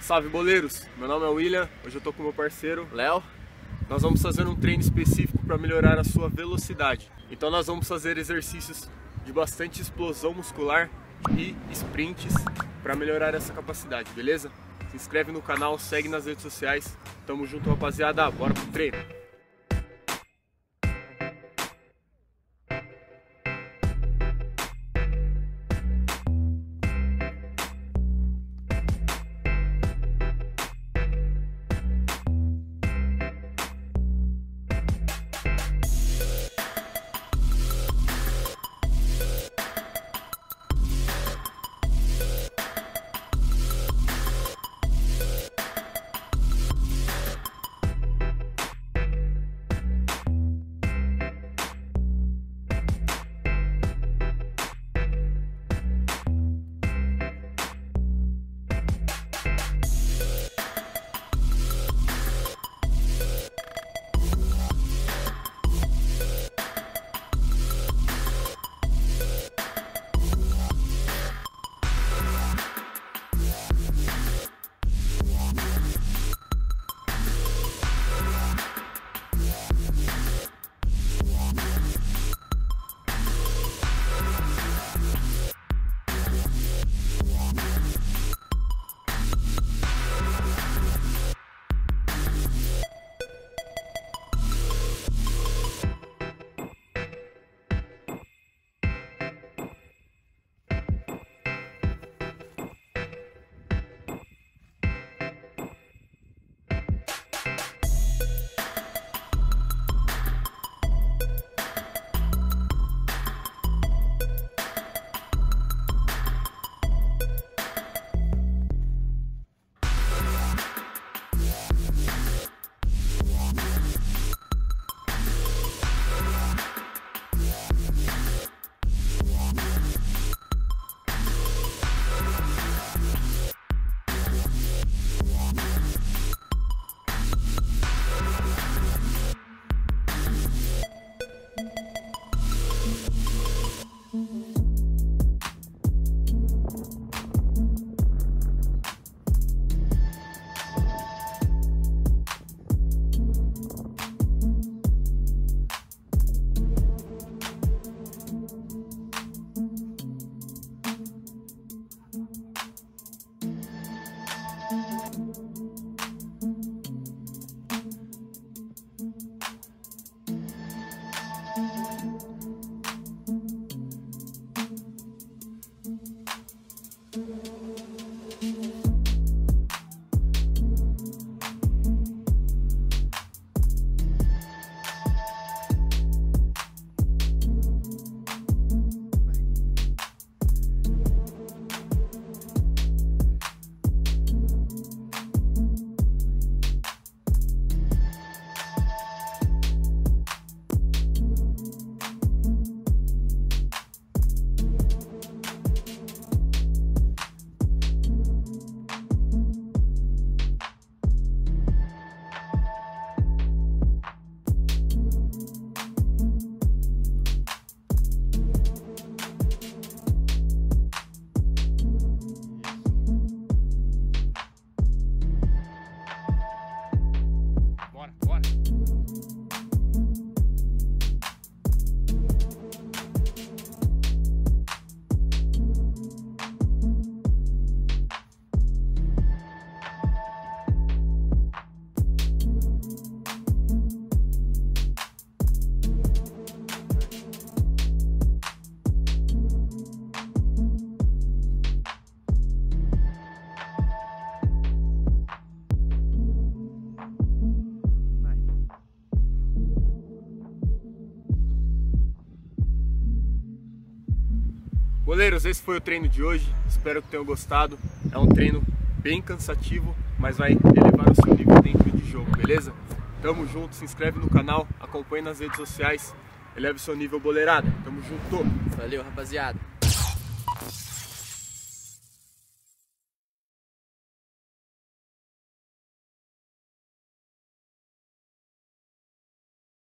Salve boleiros, meu nome é William, hoje eu tô com meu parceiro Léo. Nós vamos fazer um treino específico para melhorar a sua velocidade. Então nós vamos fazer exercícios de bastante explosão muscular e sprints para melhorar essa capacidade, beleza? Se inscreve no canal, segue nas redes sociais. Tamo junto, rapaziada. Bora pro treino. Goleiros, esse foi o treino de hoje. Espero que tenham gostado. É um treino bem cansativo, mas vai elevar o seu nível dentro de jogo, beleza? Tamo junto, se inscreve no canal, acompanhe nas redes sociais, eleve o seu nível boleirada. Tamo junto! Valeu, rapaziada!